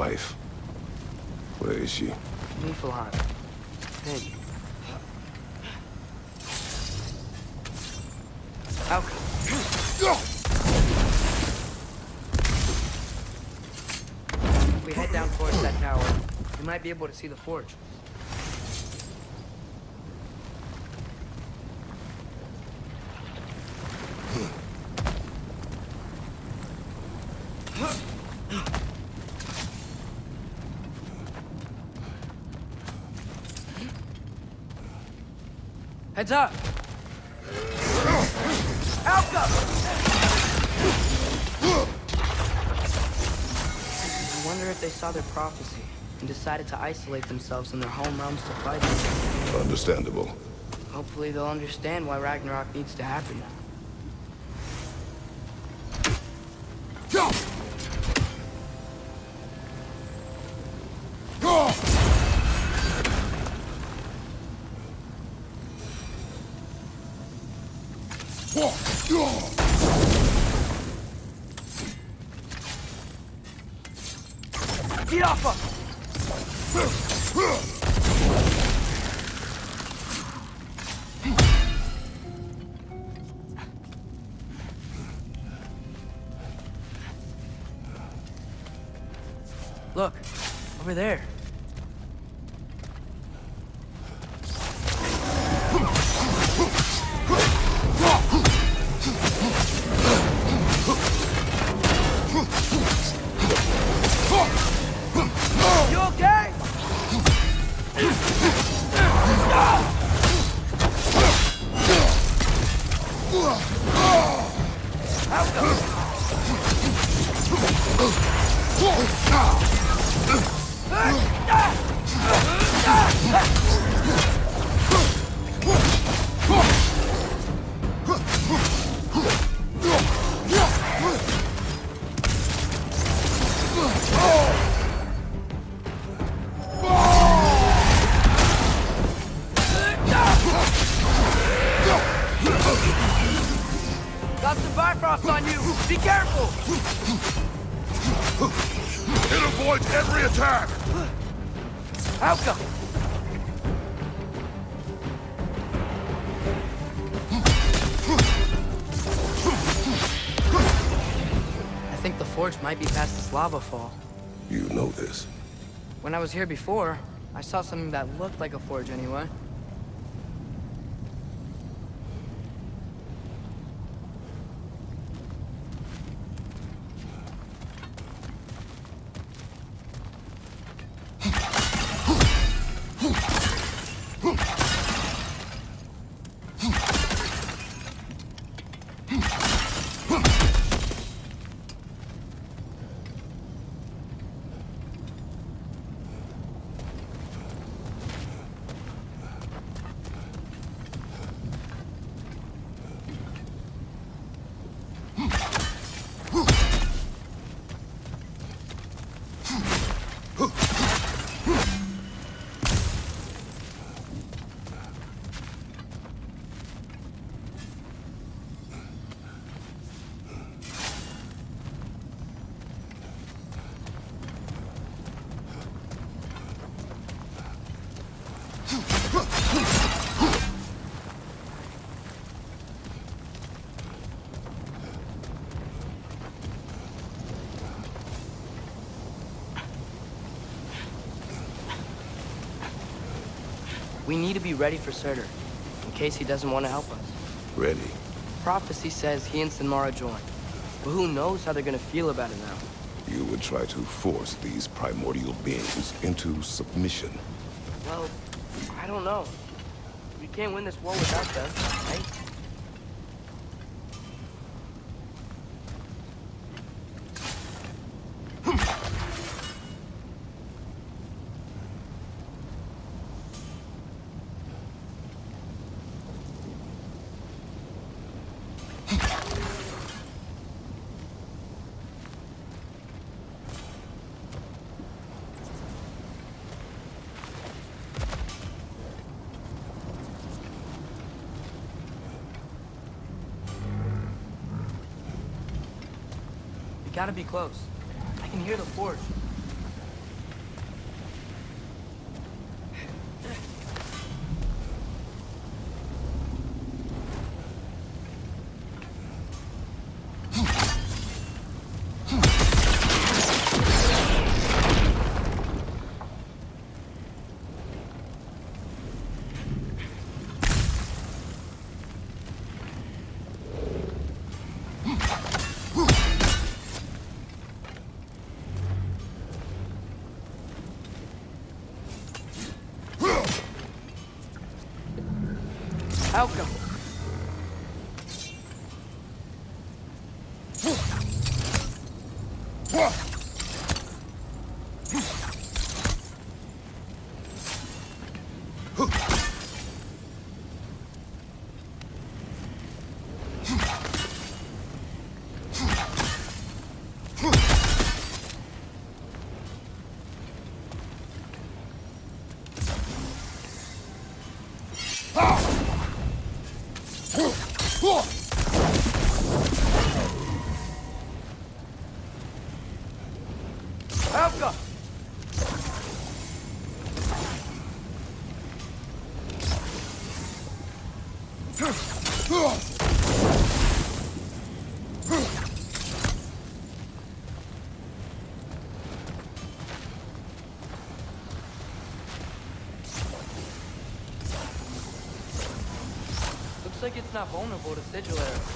wife. Where is she? Niflheim. Hey. Out. If we head down towards that tower, we might be able to see the forge. Hmm. Heads up! Alka! I wonder if they saw their prophecy and decided to isolate themselves in their home realms to fight us. Understandable. Hopefully they'll understand why Ragnarok needs to happen now. Get off us! Look, over there. Got forge might be past this lava fall. You know this. When I was here before, I saw something that looked like a forge anyway. We need to be ready for Surtr, in case he doesn't want to help us. Ready. Prophecy says he and Sinmara join. But who knows how they're gonna feel about it now? You would try to force these primordial beings into submission. Well, I don't know. We can't win this war without them, right? Gotta be close. I can hear the forge. Outcome. Outcome. Like it's not vulnerable to sigil arrows.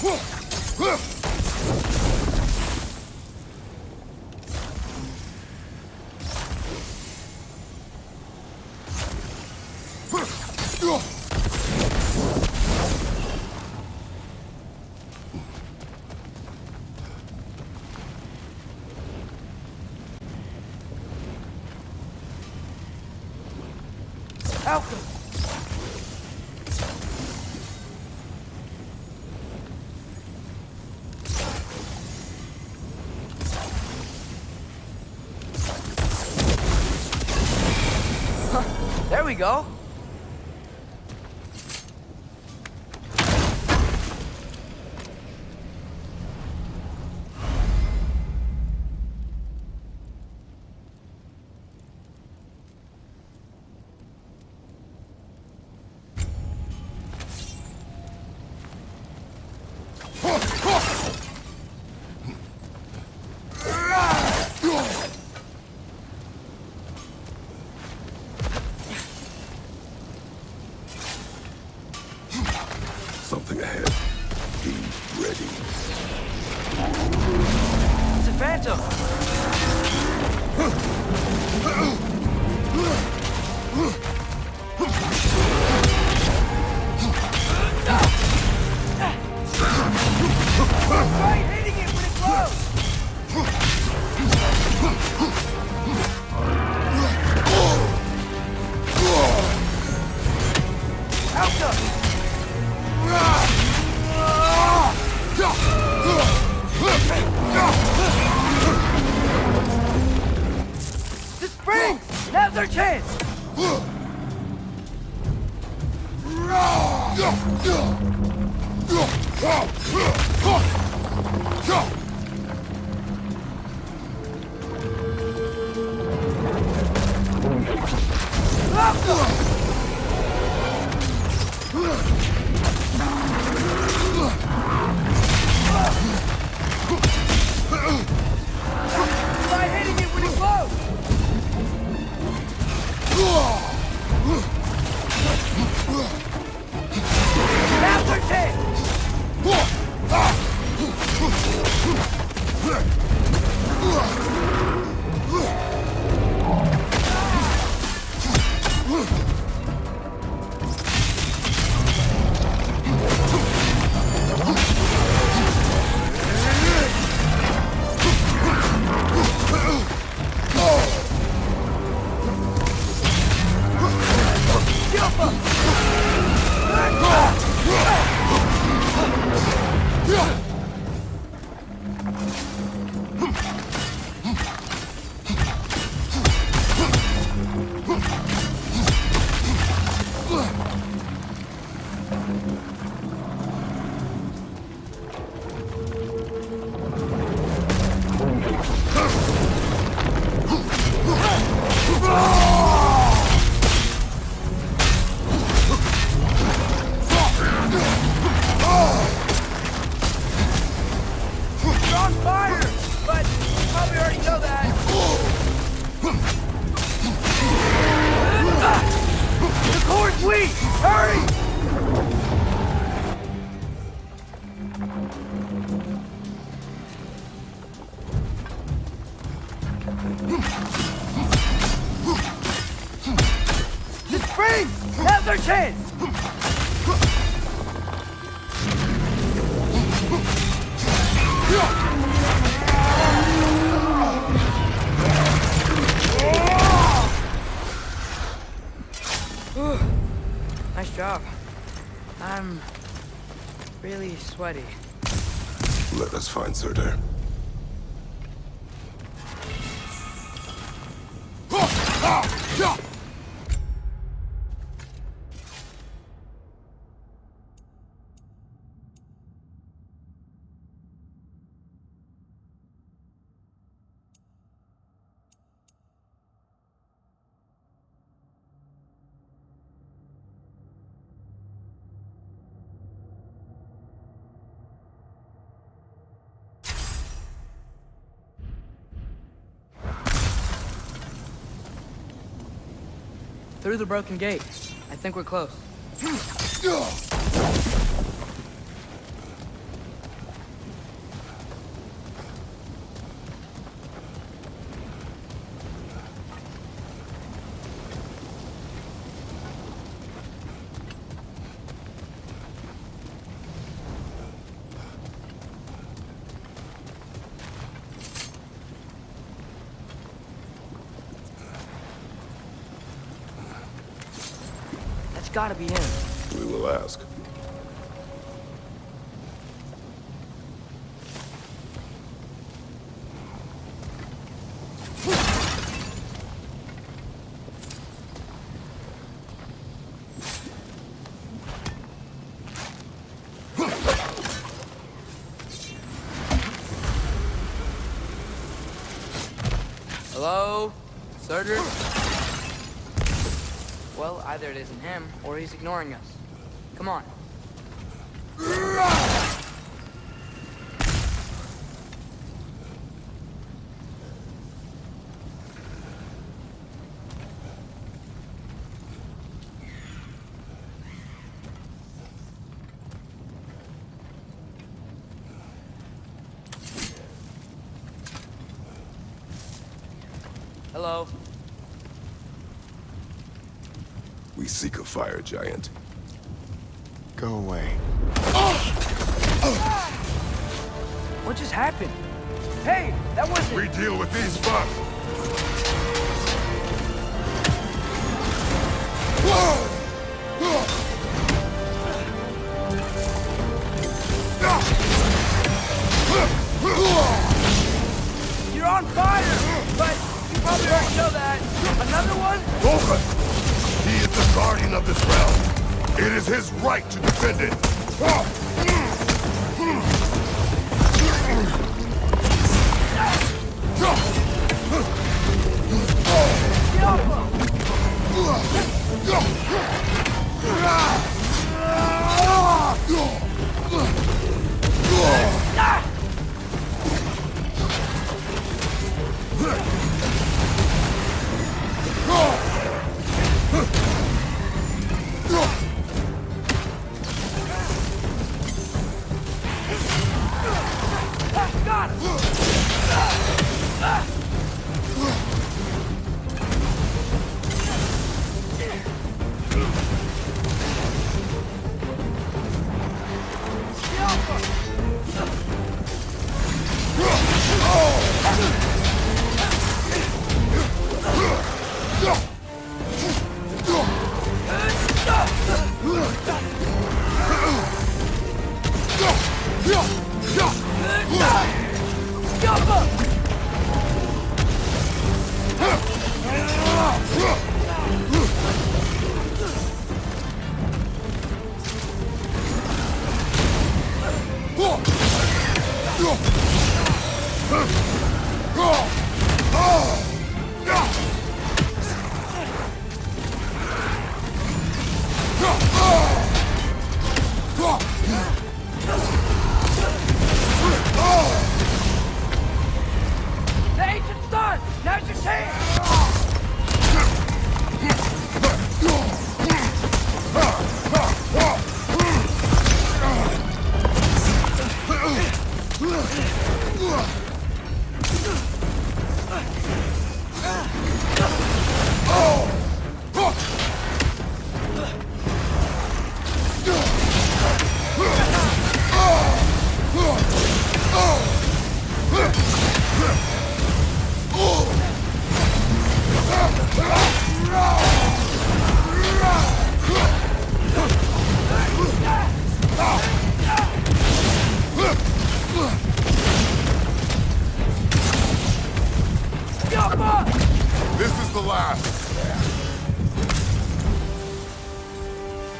Outcome. Go. Try hitting it when it blows! After! Fuck. 驾驾 Through the broken gate. I think we're close. Hmm. Gotta be him. We will ask. Hello? Surtr? Well, either it isn't him, or he's ignoring us. Come on. Hello? We seek a fire giant. Go away. What just happened? Hey, that wasn't... We deal with these first. You're on fire! But you probably don't know that. Another one? Vulcan! The guardian of this realm. It is his right to defend it. Get off 不要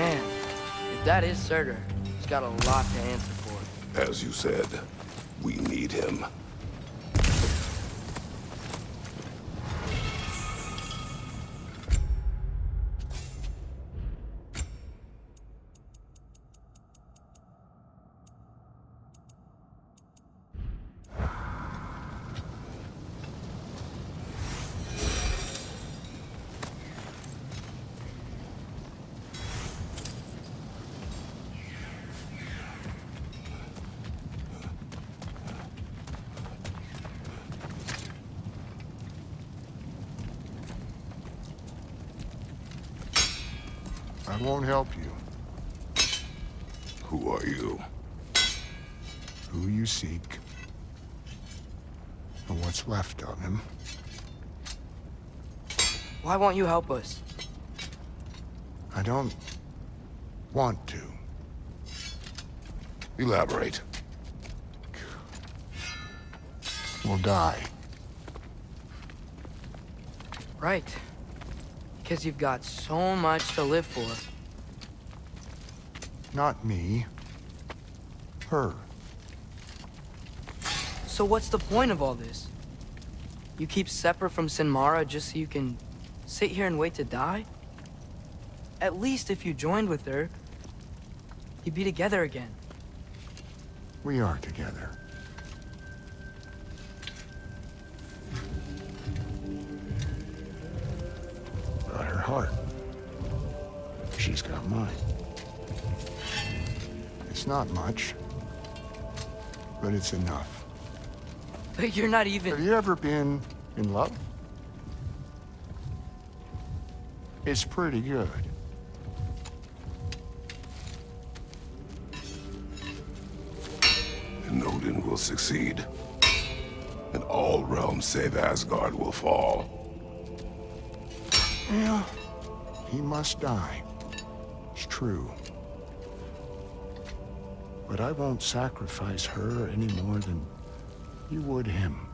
Man, if that is Surtr, he's got a lot to answer for. As you said, we need him. I won't help you. Who are you? Who you seek. And what's left of him. Why won't you help us? I don't want to. Elaborate. We'll die. Right. Because you've got so much to live for. Not me. Her. So what's the point of all this? You keep separate from Sinmara just so you can sit here and wait to die? At least if you joined with her, you'd be together again. We are together. Heart. She's got mine. It's not much, but it's enough. But you're not even... Have you ever been in love? It's pretty good. And Odin will succeed. And all realms save Asgard will fall. Yeah, he must die. It's true. But I won't sacrifice her any more than you would him.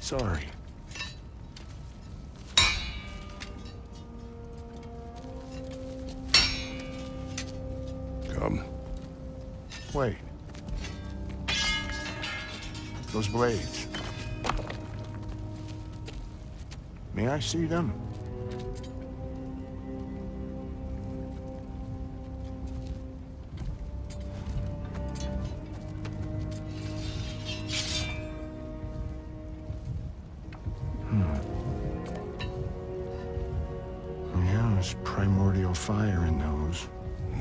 Sorry. Come. Wait. Those blades. May I see them? There's primordial fire in those.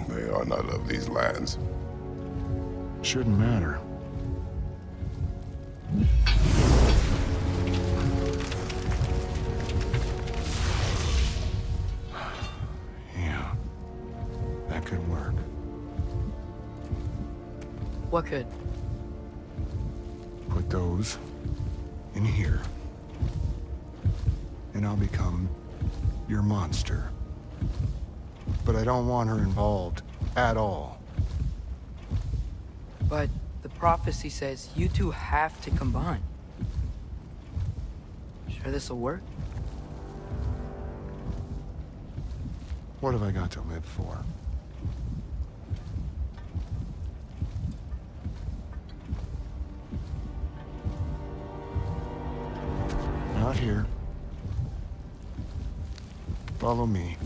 They are not of these lands. Shouldn't matter. Yeah, that could work. What could? Put those in here. And I'll become your monster. But I don't want her involved at all. But the prophecy says you two have to combine. Sure this'll work? What have I got to live for? Not here. Follow me.